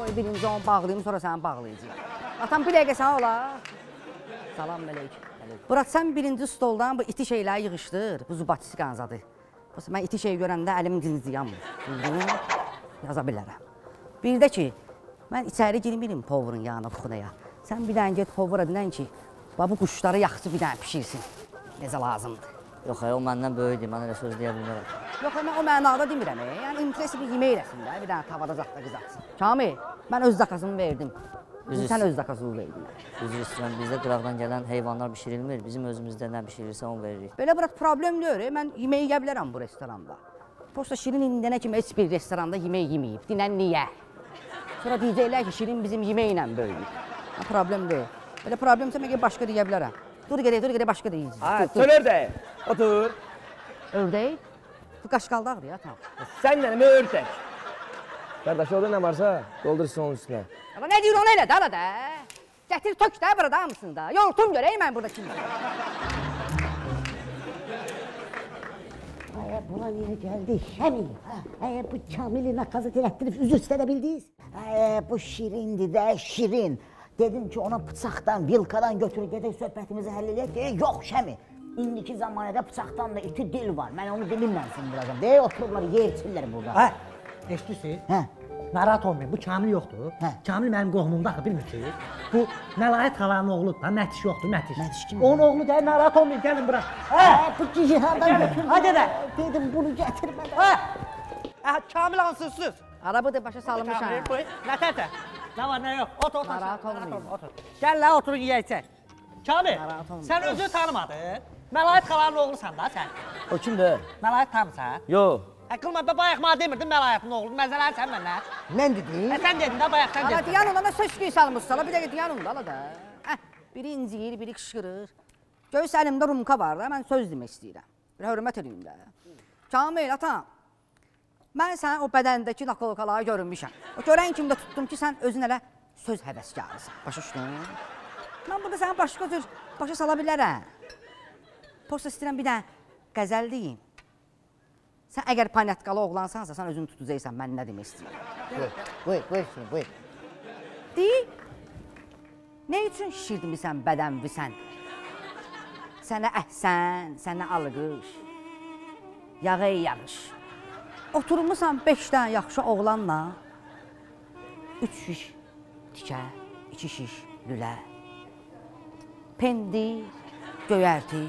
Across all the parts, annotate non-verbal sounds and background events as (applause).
Qoy birinci onu bağlayım, sonra səni bağlayacağam. Atam bir dəqiqə sağ ola. Salam əleykum. Murat, sən birinci stoldan bu iti şeyləri yığışdır. Bu zubatçı qanzadı. Məsələn, mən iti şey görəndə əlim. Bildin? Yaza bilərəm. Bir də ki, mən içəri girmirim povrun yanına, kuxunaya. Sən bir dənə get povura dinən ki, bu quşları yaxşı bir dənə pişirsin. Necə lazımdır. Yox, o məndən böyükdür, mən elə söz deyə bilmərəm. Yox, mən o mənada demirəm. e. Yəni impresi bir yemək eləsin də, bir dənə tavada zətdə qızatsın. Kamil, mən öz zakazımı verdim. Üzr Sən öz zakazını verdin. Üzr istəyirəm, bizdə qıraqdan gələn heyvanlar bişirilmir. Bizim özümüzdə nə bişirilirsə onu veririk. Belə bırak problem deyil. e. Mən yemək yeyə bilərəm bu restoranda. Prosta Şirin indiyənə kimi heç bir restoranda yemək yeməyib. Dinən niyə? Sonra deyəcəklər ki, Şirin bizim yeməklə böyüyüb. Ha, problem deyil. Belə problemsə mən başqa deyə bilərəm. Dur gedək, dur gedək başqa deyəcək. Ha, Dur, dur. söyle ördəyi. Otur. Ördək? Bu qaşqaldaqdır ya, tamam. Sen benim ördək. Kardeş orada ne varsa doldursun onun üstüne. Amma nə deyir onu elə də, ala da. Gətir tök də burada hamısını da. Yortum görək mən burada kimdir. Ay, buna niye geldi? Şemi. Ay, bu Kamil'i nakazet ettirip üzür istedebildiniz. Ay, bu şirindi de şirin. Dedim ki ona bıçaktan, vilkadan götürüp gedək söhbətimizi həll edək. Deyir, yox Şemi. İndiki zamanədə bıçaqdan da iti dil var. Mən onu dilimlə sındıracağım. Deyir, otururlar, yerçirlər burada. Hə, eşidirsiz? Hə. Narahat olmayın, bu Kamil yoxdur. Hə. Kamil mənim qohumumda axı, bilmirsiniz? Bu Məlayət xalanın oğludur da, Mətiş yoxdur, Mətiş. Mətiş kimdir? Onun oğlu deyil, narahat olmayın, gəlin bura. Hə, Hə, bu cihadan Hadi, götürdüm. hadi də. Dedim, bunu getirmədən. hə. Hə, Kamil hansızsız? Arabı başa salmışam. Kamil, buyur. Nə tətə? Nə var, nə yox? Otur, otur. Narahat olmayın. Otur. Gəl la, oturun yeyəcək. Kamil, Narahat olmayın. sən özünü tanımadın. Məlayət xalanın oğlusan da sən. O kimdir? Məlayət tanımısan? Yo. Hə, qılma, bə bayaq mənə demirdin Məlayətin oğlunu, məzələn sən məndən. Mən dedim. Sən dedin də, bayaq sən Ala dedin. diyan ona da söz küy salmışsa, ala bir dəqiqə diyan onda ala da. Biri inciyir, biri qışqırır. Göy əlimdə rumka var da, mən söz demək istəyirəm. Bir hörmət edin də. Kamil ata. Mən sənin o bədənindəki nakolkaları görünmüşəm. O görən kimi də tutdum ki, sən özün elə söz həvəskarısan. Başa düşdün? Mən burada səni başqa cür başa sala bilərəm. Posta istəyirəm bir dənə qəzəl deyim. Sən əgər panyatkalı oğlansansa, sən özünü tutacaqsan, mən nə demək istəyirəm. Buyur, buyur, şimdi, buyur. Deyil. Nə üçün şişirdimisən bədənvisən? Sənə əhsən, sənə alqış. Yağı yağış. Oturmusan 5 dənə yaxşı oğlanla 3 şiş tikə, 2 şiş lülə. Pendir, göyərti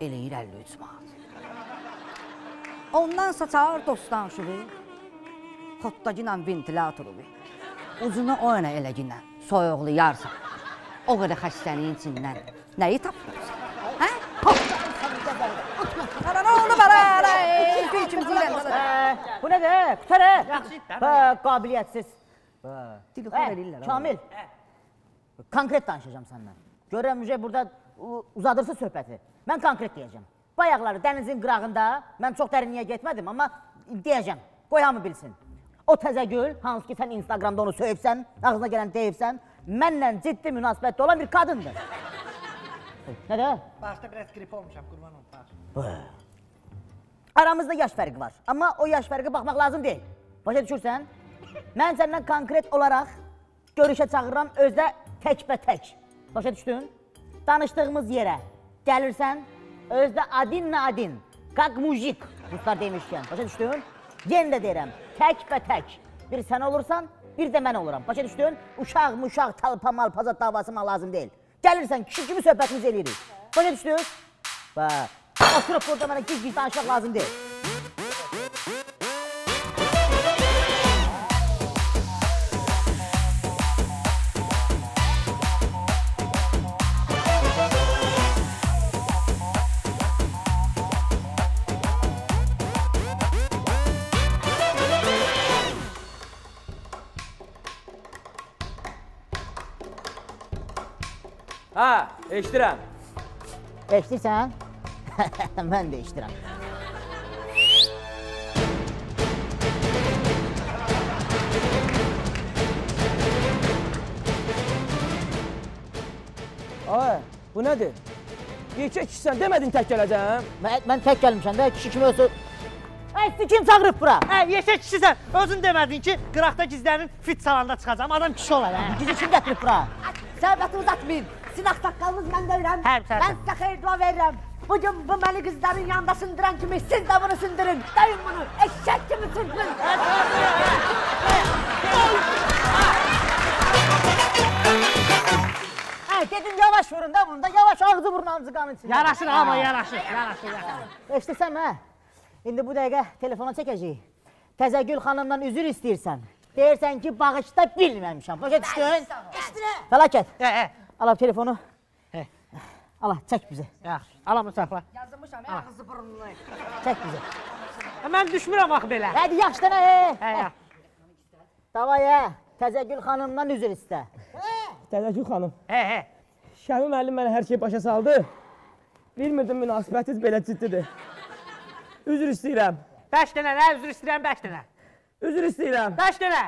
eləyir 53 manat. Ondan saçar dostdan şubu, xotdagıyla ventilatoru bir. Ucunu o yana eləginə, soyuqlu yarsan. O qədər xəstəliyin içindən nəyi tapdırsan? Hə? Ara nə oldu bana? Ara, bir kim deyirəm sana. Bu nədir? Qutar, hə? Yaxşı itlər. Hə, qabiliyyətsiz. Dili Hə, xor eləyirlər. Kamil, konkret danışacağım səndən. Görürəm, müjə burada uzadırsa söhbəti. Mən konkret deyəcəm. Bayaqları dənizin qırağında, mən çox dərinliyə getmədim, amma deyəcəm, qoy hamı bilsin. O təzəgül, hansı ki sən Instagramda onu söyübsən, ağzına gələn deyibsən, mənlə ciddi münasibətdə olan bir qadındır. Nədir? Başda biraz grip olmuşam, qurban olum. Aramızda yaş fərqi var. Amma o yaş fərqi baxmaq lazım deyil. Başa düşürsən? Mən səndən konkret olaraq görüşə çağırıram özdə təkbətək. Başa düşdün? Danışdığımız yerə gəlirsən, özdə adin, qaq mujik, ruslar demişkən. Başa düşdün? Yenə də deyirəm, təkbətək. Bir sən olursan, bir də mən oluram. Başa düşdün? Uşaq, muşaq, talpa, malpazat davası mal lazım deyil. Gəlirsən, kişi kimi söhbətimizi eləyirik. Başa düşdün? Bax, oturub burada mənə giz-giz danışmaq lazım deyil. Ha, eşidirəm. Eşidirsən? Mən də eşidirəm. Ay, bu nədir? Yekə kişisən, demədin tək gələcəm. Mən, mən tək gəlmişəm də, kişi kimi olsa... Bəs kim çağırıb bura? Hə, yeşə kişisən. Özün demədin ki, qıraqda gizlənin fit salanda çıxacağam. Adam kişi olar, hə. Bizi kim gətirib bura? Söhbəti uzatmayın. Sinaq saqqalınız mən deyirəm. Hə, sən- Mən sizə xeyir dua verirəm. Bugün bu məni qızların yanında sındıran kimi siz də bunu sındırın. Dayın bunu. Eşek kimi sındırın. Hə, gedin yavaş vurun da bunu da yavaş ağzı burnunuzı qanın içində. Yaraşır amma yaraşır, yaraşır. yaraşır. Eşitirsən hə? İndi bu dəqiqə telefona çəkəcəyik. Təzəgül xanımdan üzr istəyirsən. Deyirsən ki, bağışda bilməmişəm. Başa düşdün? Fəlakət. Hə, hə. Al telefonu. Allah çək bizi. Yaxşı. Alamı saxla. Yazılmışam ya ağzı burnunu. Çək bizi. Hə, Mən düşmürəm axı belə. Hadi yaxşıdan hə. Hə, hə. Davay hə. Təzəgül xanımdan üzr istə. Təzəkül xanım, Hə, hə. Şəmi müəllim mənə hər şey başa saldı. Bilmirdim münasibətiniz belə ciddidir. Üzr istəyirəm. 5 dənə, nə üzr istəyirəm 5 dənə. Üzr istəyirəm. 5 dənə.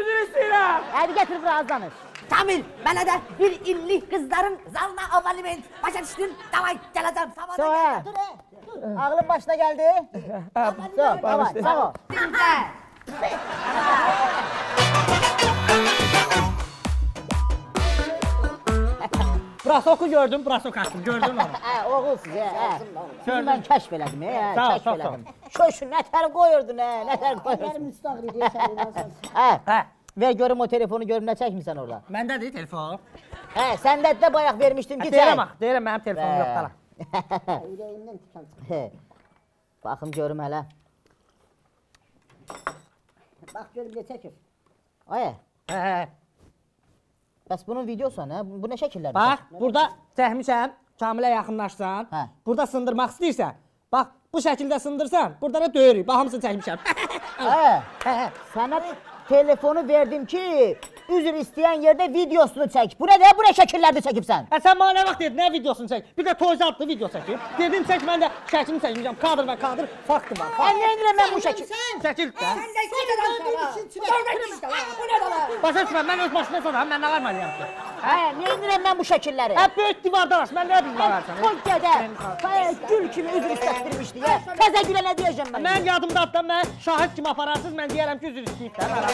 Üzr istəyirəm. Hadi gətir bura az danış. Kamil, mənə də bir illik qızların zalına avaliment. Başa düşdün? Davay, gələcəm. Sabah So hə. Ağlın başına gəldi. Hə, So, davay, sağ ol. Burası oku gördüm, burası oku açdım. Gördün onu. Hə, oğul siz, hə. Sizi mən kəşf elədim, hə, Sağ ol, kəşf sağ ol, elədim. Şoşu nətər qoyurdun, hə, nətər qoyurdun. Hə, Hə. Ver görüm o telefonu görüm nə çəkmisən orada. Məndədir telefon. Hə, səndə də bayaq vermişdim ki, Deyirəm çək. ax, deyirəm mənim telefonum yoxdur hala. (laughs) Hə. Baxım görüm hələ. Bax görüm nə çəkir. Ay, Hə, hə. bəs bunun videosu nə? Bu nə şəkillərdir? Bax, burada çəkmişəm. Kamilə yaxınlaşsan. Hə. Burada sındırmaq istəyirsən. Bax, bu şəkildə sındırsan, burada da döyürük. Bax, hamısını çəkmişəm. (laughs) Hə. Hə, hə. Sənə telefonu verdim ki, üzr istəyən yerdə videosunu çək. Bu nə də? Bu nə şəkillərdə çəkibsən? Hə, sən mənə nə vaxt dedin, nə videosunu çək? Bir də toyza adlı video çəkib. Dedin çək, mən də şəklini çəkmişəm. Kadr və kadr faktı var. Sən nə edirəm mən bu şəkil? Şəkil də. Sən də iki adamsan ha. Görmək işte ha. Bu nə dala? Başa düşmə, mən öz başıma soram, mən nə varmalıyam ki? Hə, nə edirəm mən bu şəkilləri? Hə, böyük divardan aç, mən nə bilim nə varsan. Koy gədə. Bayağı gül kimi üzr istətdirmişdi ya. Təzə gülə nə deyəcəm mən? Mən yadımdadır da, mən şahid kimi apararsız, mən deyərəm ki, üzr istəyib də.